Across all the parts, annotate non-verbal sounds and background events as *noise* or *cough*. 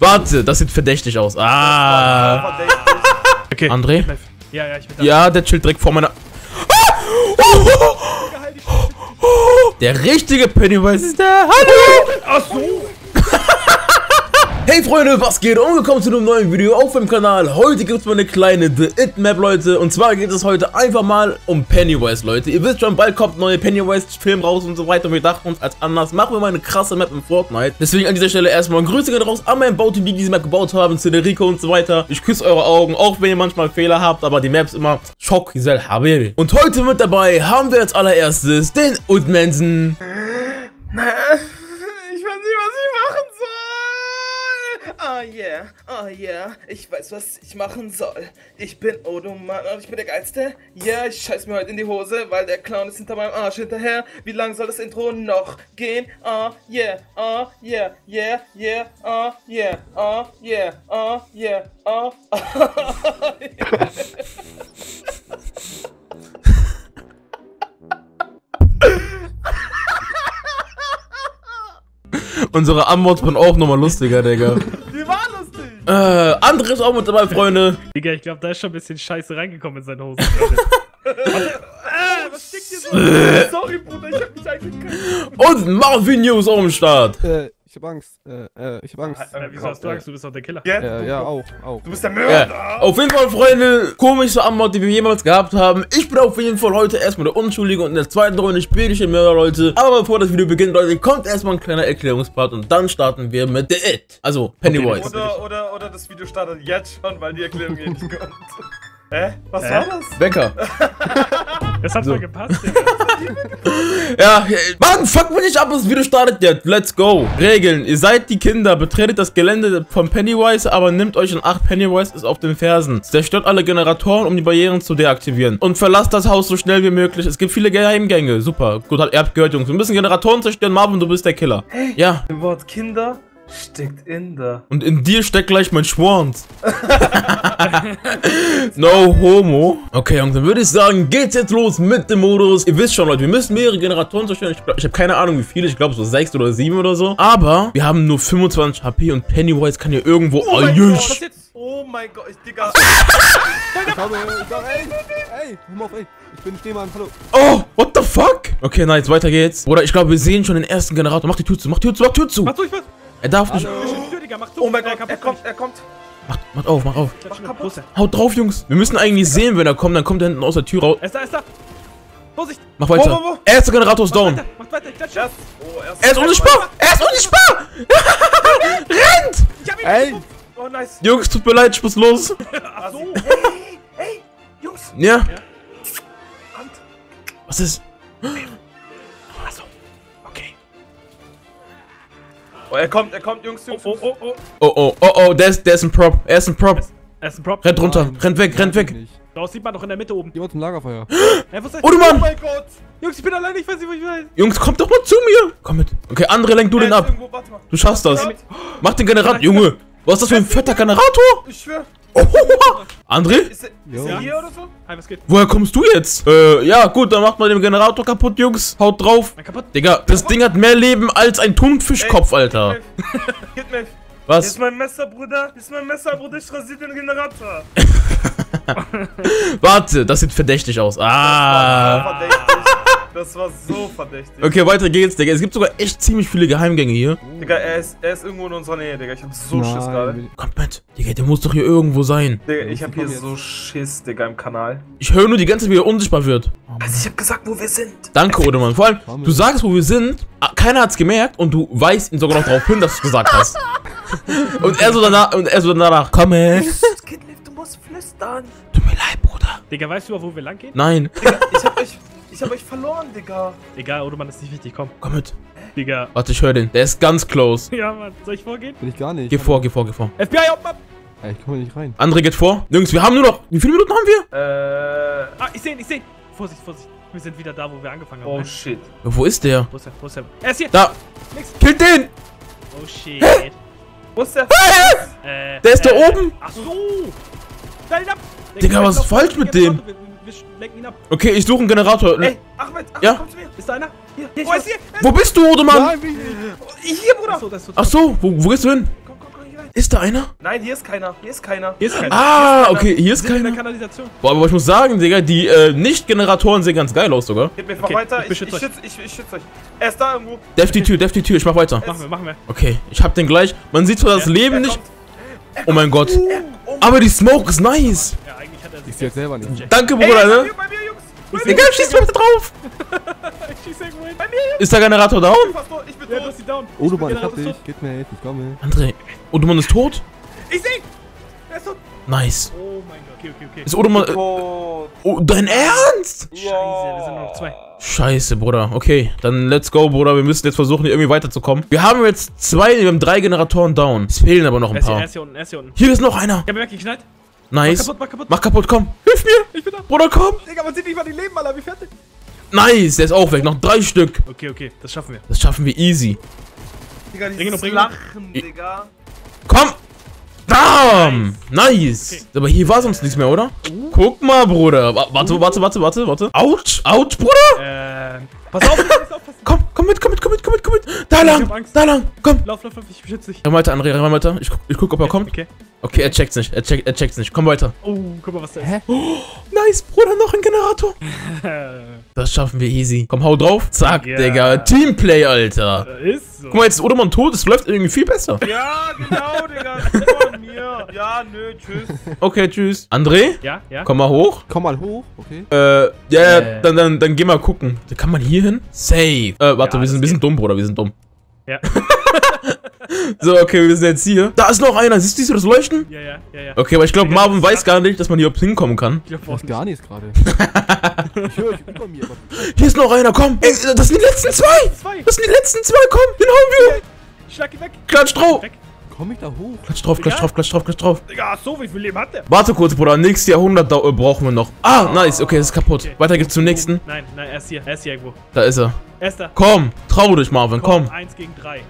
Warte, das sieht verdächtig aus. Ah. *laughs* Okay. André? Ja, ja, ich bin da. Ja, der chillt direkt vor meiner... Der richtige Pennywise ist da. Hallo! Ach so. Hey Freunde, was geht? Und willkommen zu einem neuen Video auf dem Kanal. Heute gibt es mal eine kleine The It Map, Leute. Und zwar geht es heute einfach mal um Pennywise, Leute. Ihr wisst schon, bald kommt ein neuer Pennywise-Film raus und so weiter. Und wir dachten uns, als anders machen wir mal eine krasse Map in Fortnite. Deswegen an dieser Stelle erstmal ein Grüße raus an meinen Bauteam, die diese Map gebaut haben, Cederico und so weiter. Ich küsse eure Augen, auch wenn ihr manchmal Fehler habt, aber die Map ist immer Schock, Giselle Habibi. Und heute mit dabei haben wir als allererstes den Udmensen. Ich weiß nicht, was ich machen soll. Ah yeah, ah yeah, ich weiß, was ich machen soll. Ich bin Odoman und ich bin der Geilste. Ja, yeah, ich scheiß mir heute in die Hose, weil der Clown ist hinter meinem Arsch hinterher. Wie lang soll das Intro noch gehen? Ah yeah, ah yeah, yeah, yeah, ah yeah, ah yeah, ah yeah, ah. Unsere Antwort von auch nochmal lustiger, Digga. Äh, André ist auch mit dabei, Freunde. Digga, ich glaube, da ist schon ein bisschen Scheiße reingekommen in seine Hose. *laughs* äh, was stickt hier so? *laughs* Sorry, Bruder, ich hab mich eigentlich Und Marvin News auch am Start. Äh, ich hab Angst. Äh, äh, ich hab Angst. Äh, wieso hast du Angst? Du bist doch der Killer. Ja, Äh, ja, auch, auch. Du bist der Ja, Mörder. auf jeden Fall, Freunde, komischste Antwort, die wir jemals gehabt haben. Ich bin auf jeden Fall heute erstmal der Unschuldige und in der zweiten Runde spiele ich den Mörder, Leute. Aber bevor das Video beginnt, Leute, kommt erstmal ein kleiner Erklärungspart und dann starten wir mit The It. Also, Pennywise. Oder, oder, oder das Video startet jetzt schon, weil die Erklärung hier nicht kommt. *laughs* Hä? Was war das? Wecker. *laughs* Das hat So. mal gepasst, Digga. Ja, äh, Mann, fuck mich nicht ab, das Video startet jetzt. Let's go. Regeln. Ihr seid die Kinder, betretet das Gelände von Pennywise, aber nimmt euch in Acht. Pennywise ist auf den Fersen. Zerstört alle Generatoren, um die Barrieren zu deaktivieren. Und verlasst das Haus so schnell wie möglich. Es gibt viele Geheimgänge. Super. Gut, ihr habt gehört, Jungs. Wir müssen Generatoren zerstören. Marvin, du bist der Killer. Ja. Im Wort Kinder steckt in der. Und in dir steckt gleich mein Schwanz. *laughs* no homo. Okay, Jungs, dann würde ich sagen, geht's jetzt los mit dem Modus. Ihr wisst schon, Leute, wir müssen mehrere Generatoren zerstören. Ich, ich habe keine Ahnung, wie viele. Ich glaube, so sechs oder sieben oder so. Aber wir haben nur 25 HP und Pennywise kann hier irgendwo... Oh, mein oh, Gott, was jetzt? Oh mein Gott, ich, Digga. Ich habe, ich sag, ey, ey, hör mal auf, ey. Ich bin Schneemann, hallo. oh, what the fuck? Okay, nice, weiter geht's. Bruder, ich glaube, wir sehen schon den ersten Generator. Mach die Tür zu, mach die Tür zu, mach die Tür zu. Mach du, ich was? Er darf nicht... Oh mein Gott, er kommt, er kommt. Mach, mach auf, mach auf. Mach. Haut drauf, Jungs. Wir müssen eigentlich sehen, wenn er kommt. Dann kommt er hinten aus der Tür raus. Er ist da, er ist da. Vorsicht. Mach weiter. Wo, wo, wo? Erster Generator ist Mach down. weiter, mach weiter. Ich klatsch. Yes. Oh, er ist, unsichtbar! Er ist unsichtbar! *laughs* Rennt! Ich hab ihn Ey. Oh, nice. Jungs, tut mir leid, ich muss los. *laughs* Ach so. Hey, hey, Jungs. Ja? Hand. Was ist? Oh, er kommt, er kommt, Jungs, Oh, Jungs. oh, oh, oh. Oh, oh, oh, oh, der ist, der ist ein Prop. Er ist ein Prop. Er ist ein Prop. Rennt runter, Nein. rennt weg, rennt weg. Das sieht man doch in der Mitte oben. Jemand zum Lagerfeuer. *gasps* Er? Oh, du Oh Mann! mein Gott. Jungs, ich bin alleine, ich weiß nicht, wo ich will. Jungs, kommt doch mal zu mir. Komm mit. Okay, andere lenk du Er den ab. Irgendwo, warte mal. Du schaffst das. Mach den Generator. Junge, was ist das für ein fetter Generator? Ich schwör. Oh, André? Ist er, ist er hier oder so? Hi, was geht? Woher kommst du jetzt? Äh, ja, gut, dann macht mal den Generator kaputt, Jungs. Haut drauf. Mein kaputt. Digga, das Ding hat mehr Leben als ein Thunfischkopf, Alter. Gib mir. Hier *laughs* Was? ist mein Messer, Bruder. Hier ist mein Messer, Bruder. Ich rasiere den Generator. *laughs* Warte, das sieht verdächtig aus. Ah. Verdächtig. Das war so verdächtig. Okay, weiter geht's, Digga. Es gibt sogar echt ziemlich viele Geheimgänge hier. Digga, er ist, er ist irgendwo in unserer Nähe, Digga. Ich hab so Schiss gerade. Nein, Kommt mit. Digga, der muss doch hier irgendwo sein. Digga, ich hab hier kommt so jetzt? Schiss, Digga, im Kanal. Ich höre nur die ganze Zeit, wie er unsichtbar wird. Also ich hab gesagt, wo wir sind. Danke, Odemann. Vor allem, du sagst, wo wir sind, ah, keiner hat's gemerkt und du weißt ihn sogar noch darauf hin, dass du gesagt hast. *laughs* und er so danach, und er so danach, komm. Kidliff, du musst flüstern. Tut mir leid, Bruder. Digga, weißt du, wo wir lang gehen? Nein, Digga, ich hab *laughs* euch, ich hab euch verloren, Digga. Egal, oder man ist nicht wichtig, komm. komm mit. Digga. Warte, ich höre den. Der ist ganz close. Ja, Mann, soll ich vorgehen? bin ich gar nicht. Geh vor, geh vor, geh vor. FBI, open up! Ey, ich komme nicht rein. André geht vor. Jungs, wir haben nur noch. Wie viele Minuten haben wir? Äh, Ah, ich seh ihn, ich seh ihn. Vorsicht, Vorsicht. Wir sind wieder da, wo wir angefangen haben. oh ne? shit. Wo ist der? Wo ist er? Wo ist er? Er ist hier! Da. Nix. Killt den! Oh shit. Wo ist der? Äh, Der ist da äh, oben. Ach so! Stell ihn ab! Der Digga, was ist falsch mit dem? Generator. Wir, wir lenken ihn ab. Okay, ich suche einen Generator. Ey, Ahmed, Ahmed, Ja? komm zu mir. Ist da einer? Hier, hier, Oh, ist hier. Wo bist du, Odemann? Nein, wie? Hier, Bruder. Achso, ist so. Ach so, wo, wo gehst du hin? Komm, komm, komm, hier rein. Ist da einer? Nein, hier ist keiner. Hier ist keiner. Hier ist keiner. Ah, okay, hier ist sind in der keiner. Kanalisation. Boah, aber ich muss sagen, Digga, die äh, Nicht-Generatoren sehen ganz geil aus sogar. Geht mir Okay, weiter. ich Ich, schütze, ich, ich schütze euch. Er ist da irgendwo. Def die Tür, def die Tür, ich mach weiter. Machen wir, machen wir. Okay, ich hab den gleich. Man sieht zwar das Leben Er nicht. kommt. Oh mein Gott. Aber die Smoke ist nice. Ich sehe jetzt selber nicht. Danke, Ey, Bruder, bei ne? mir, bei mir, Jungs. Bei mir, Egal, schieß weiter drauf. *laughs* Ich schieße irgendwo hin. bei mir. Ist der Generator down? Ich bin. Ich bin Ja, tot. down. Oh, du Mann, ich Genau, hab dich. Gib mir Hilfe, ich komme. André, Odoman ist tot? Ich seh. Er ist tot. Nice. Oh mein Gott. Okay, okay, okay. Ist Odoman... Äh, Tot. oh, dein Ernst? Scheiße, wir sind nur noch zwei. Scheiße, Bruder. Okay, dann let's go, Bruder. Wir müssen jetzt versuchen, hier irgendwie weiterzukommen. Wir haben jetzt zwei, wir haben drei Generatoren down. Es fehlen aber noch ein Er ist, hier, er paar. ist hier unten, er ist hier unten. Hier ist noch einer. Ich hab ihn weggeknallt. Mach Nice. kaputt, mach kaputt. Mach kaputt, komm. Hilf mir. Ich bin da. Bruder, komm. Digga, man sieht nicht mal die Leben, Alter. Wie fertig. Nice, der ist auch weg. Noch drei Stück. Okay, okay. Das schaffen wir. Das schaffen wir easy. Digga, noch, bring Lachen, Digga. Komm. Bam. Nice. Aber hier war sonst nichts mehr, oder? Guck mal, Bruder. Wa- Warte, warte, warte, warte, warte. Autsch. Autsch, Bruder. Ähm. Pass auf, du musst aufpassen. Komm, komm mit, komm mit, komm mit, komm mit, komm mit. Da lang. Da lang. Komm. Lauf, lauf, lauf. Ich beschütze dich. Renn weiter, André, renn weiter. Ich guck, ich guck ob er kommt. Okay. Okay, er checkt's nicht. Er, check, er checkt's nicht. Komm weiter. Oh, guck mal, was da ist. Hä? Nice, Bruder, noch ein Generator. *laughs* Das schaffen wir easy. Komm, hau drauf. Zack, Ja. Digga. Teamplay, Alter. Äh, ist so. Guck mal, jetzt ist Odermann tot. Es läuft irgendwie viel besser. Ja, genau, Digga. Mir. Ja, nö, tschüss. Okay, tschüss. André, Ja, ja. komm mal hoch. Komm mal hoch, okay? Äh, ja, ja, Äh. dann, dann, dann geh mal gucken. Kann man hier hin? Safe. Äh, warte, Ja, wir sind, wir sind dumm, Bruder. Wir sind dumm. Ja. *laughs* So, okay, wir sind jetzt hier. Da ist noch einer. Siehst du das Leuchten? Ja, ja, ja, ja. Okay, aber ich glaube, Marvin weiß gar nicht, dass man hier überhaupt hinkommen kann. *laughs* Ich weiß nicht. gar nichts gerade. ich höre euch über mir, aber Hier ist noch einer, komm. Ey, das sind die letzten zwei. Zwei. Das sind die letzten zwei, komm. Den hauen wir. Schlag ihn weg. Klatsch drauf. Weg. komm ich da hoch? Klatsch drauf, klatsch drauf, klatsch drauf, klatsch drauf. Digga, so wie viel Leben hat der? Warte kurz, Bruder. Nächstes Jahrhundert da- brauchen wir noch. Ah, nice. Okay, das ist kaputt. Okay. Weiter geht's zum nächsten. Nein, nein, er ist hier. Er ist hier irgendwo. Da ist er. Er ist da. Komm, trau dich, Marvin, komm. Eins gegen drei.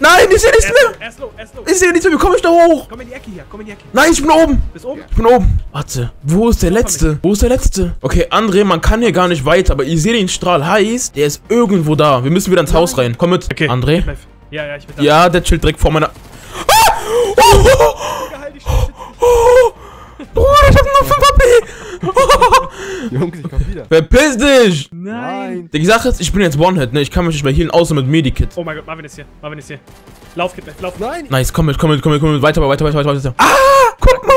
Nein, ich sehe nichts ist mehr. er ist low, er ist low. Ich sehe nichts mehr. Wie komme ich da hoch? Komm in die Ecke hier, komm in die Ecke. Nein, ich bin oben. Bis oben. Ich bin oben. Warte, wo ist der letzte? Wo ist der letzte? Okay, André, man kann hier gar nicht weiter, aber ihr seht den Strahl heiß. Der ist irgendwo da. Wir müssen wieder ins Haus rein. Komm mit. Okay. André? Ja, ja, ich bin da. Ja, der chillt direkt vor meiner... Ah! Oh, oh, Bruder, ich hab nur 5 AP. *laughs* Jungs, ich komm wieder. Verpiss dich. Nein. Die Sache ist, ich bin jetzt One-Hit, ne? Ich kann mich nicht mehr healen, außer mit Medikit. Oh mein Gott, Marvin ist hier. Marvin ist hier. Lauf, Kid, lauf. Nein! Nice, komm mit, komm mit, komm mit, komm mit. Weiter, weiter, weiter, weiter, weiter. Ah, guck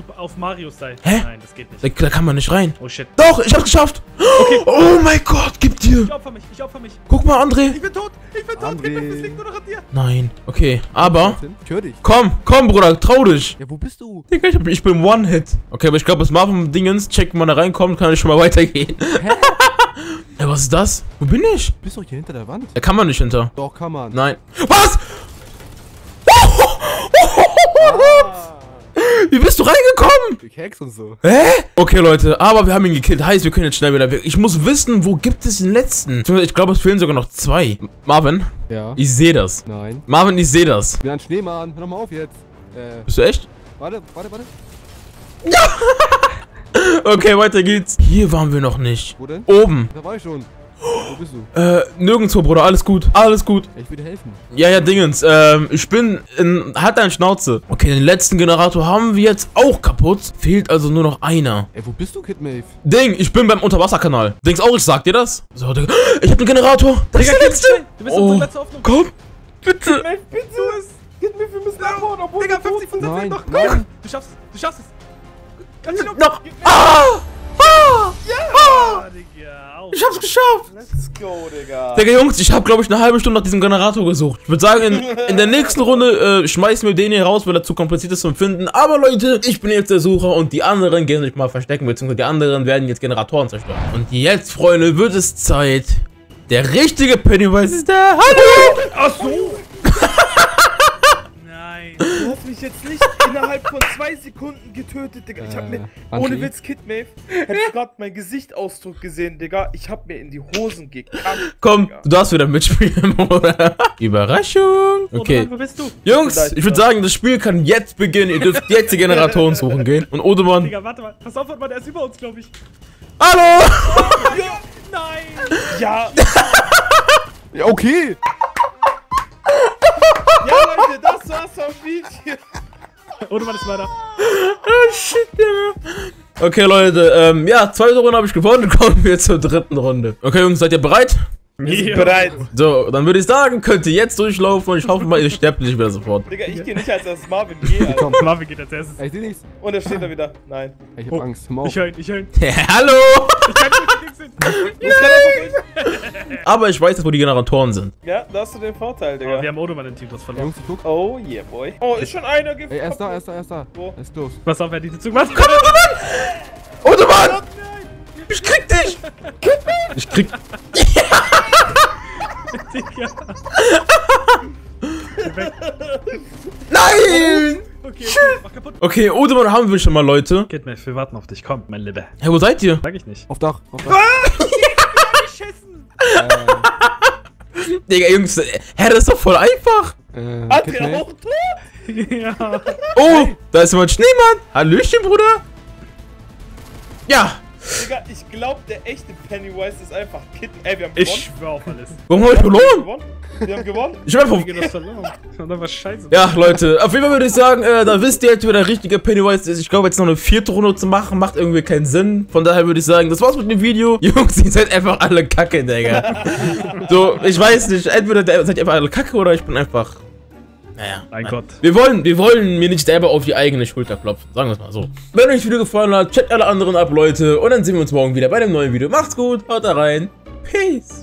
Auf, Super, auf Mario-Style. Hä? Nein, das geht nicht. Da, da kann man nicht rein. Oh shit. Doch, ich hab's geschafft. Okay. *gasps* Oh mein Gott, gib dir. Ich opfer mich, ich opfer mich. Guck mal, André. Ich bin tot, ich bin tot. André. Kid, es liegt nur noch an dir. Nein, okay. Aber, Ich höre dich. komm, komm, Bruder, trau dich. Ja, wo bist du? Digga, ich, ich bin One-Hit. Okay, aber ich glaube, das Marvin Dingens, check, wenn man da reinkommt, kann ich schon mal *laughs* weitergehen. Ey, was ist das? Wo bin ich? Bist du hier hinter der Wand? Da kann man nicht hinter. Doch, kann man. Nein. Was? Wie bist du reingekommen? Durch Hacks und so. Hä? Okay, Leute, aber wir haben ihn gekillt. Heißt, wir können jetzt schnell wieder weg. Ich muss wissen, wo gibt es den letzten? Ich glaube, es fehlen sogar noch zwei. Marvin, Ja. ich sehe das. Nein. Marvin, ich sehe das. Ich bin ein Schneemann. Hör doch mal auf jetzt. Äh, Bist du echt? warte, warte, warte. *laughs* Okay, weiter geht's. Hier waren wir noch nicht. Wo denn? Oben. Da war ich schon. Wo bist du? Äh, nirgendwo, Bruder. Alles gut. Alles gut. Ich würde helfen. Ja, ja, Dingens. Ähm, ich bin in... Hat ein Schnauze. Okay, den letzten Generator haben wir jetzt auch kaputt. Fehlt also nur noch einer. Ey, wo bist du, Kid Mave? Ding, ich bin beim Unterwasserkanal. Denkst auch, ich sag dir das? So, Digga. Ich hab einen Generator. Das ist Digga, der Kid, letzte. schnell. Du bist Oh. letzte Hoffnung. Komm. Bitte. Ey, bitte. Gib mir, wir müssen abhauen, obwohl Digga, 50 von Nein, noch. nein. Du schaffst es, du schaffst es. Ganz schön Noch. Ah! Ah! Ah! Ich hab's geschafft. Let's go, Digga. Digga, Jungs, ich habe glaube ich eine halbe Stunde nach diesem Generator gesucht. Ich würde sagen, in, in der nächsten Runde äh, schmeißen wir den hier raus, weil er zu kompliziert ist zum Finden. Aber Leute, ich bin jetzt der Sucher und die anderen gehen sich mal verstecken, beziehungsweise die anderen werden jetzt Generatoren zerstören. Und jetzt, Freunde, wird es Zeit. Der richtige Pennywise ist der. Hallo! Ach so. Mich jetzt nicht *laughs* innerhalb von zwei Sekunden getötet, Digga. Ich hab Äh, mir, André? ohne Witz, Kid Mave, hättest gerade meinen Gesichtsausdruck gesehen, Digga. Ich hab mir in die Hosen gekackt. Komm, Digga. du darfst wieder mitspielen, *laughs* Bruder. Überraschung. Okay. Odemann, wo bist du? Jungs, ich würde sagen, das Spiel kann jetzt beginnen. Ihr dürft jetzt die *laughs* Generatoren suchen gehen. Und Odemann. Digga, warte mal. Pass auf, warte mal, der ist über uns, glaube ich. Hallo! Nein. Ja, Ja, okay. *laughs* Das vom Video. Odoman ist weiter. Ah, shit, Digga. Okay, Leute, ähm, ja, zweite Runde habe ich gewonnen. *laughs* Kommen wir zur dritten Runde. Okay, Jungs, seid ihr bereit? Ja. Bereit. So, dann würde ich sagen, könnt ihr jetzt durchlaufen und ich hoffe mal, ihr sterbt nicht wieder sofort. Digga, ich geh nicht als erstes Marvin, geh, *laughs* Alter. Komm. Marvin geht als erstes. Ich seh nichts. Und er steht da wieder. Nein. Ich hab Oh. Angst. Auf. Ich höre ihn, ich höre ihn. Hallo! Ich *laughs* sind. Er Aber ich weiß jetzt, wo die Generatoren sind. Ja, da hast du den Vorteil, Aber wir Digga. haben Odoman im Team, das verloren. Jungs, guck. Oh yeah, boy. Oh, ist schon einer Ey, er ist da, er ist da, er ist da. Wo? Er ist los. Pass auf, wer diese Zug macht. Autobahn! Ich krieg dich! Ich krieg. *laughs* *laughs* Digga. Nein! Okay, okay, mach kaputt. Okay, Autobahn haben wir schon mal, Leute. Kidman, wir warten auf dich. Komm, mein Lieber. Hey, wo seid ihr? Sag ich nicht. Auf Dach, auf Dach. Geschissen. *laughs* *laughs* Digga, Jungs, hä, das ist doch voll einfach. Äh, Hat der auch tot? *laughs* ja. Oh, da ist jemand Schneemann. Hallöchen, Bruder. Ja, Digga, ich glaub, der echte Pennywise ist einfach Kid. Ey, wir haben Ich gewonnen. schwör auf alles. warum hab ich verloren? Wir haben gewonnen. Ich hab einfach... Das verloren? War scheiße. Ja, Leute, auf jeden Fall würde ich sagen, äh, da wisst ihr jetzt, wer der richtige Pennywise ist. Ich glaube, jetzt noch eine vierte Runde zu machen, macht irgendwie keinen Sinn. Von daher würde ich sagen, das war's mit dem Video. *laughs* Jungs, ihr seid einfach alle kacke, Digga. *laughs* so, ich weiß nicht, entweder der- seid ihr einfach alle kacke oder ich bin einfach... Naja. Mein Mann. Gott. Wir wollen, wir wollen mir nicht selber auf die eigene Schulter klopfen. Sagen wir es mal so. Wenn euch das Video gefallen hat, checkt alle anderen ab, Leute. Und dann sehen wir uns morgen wieder bei einem neuen Video. Macht's gut, haut da rein. Peace.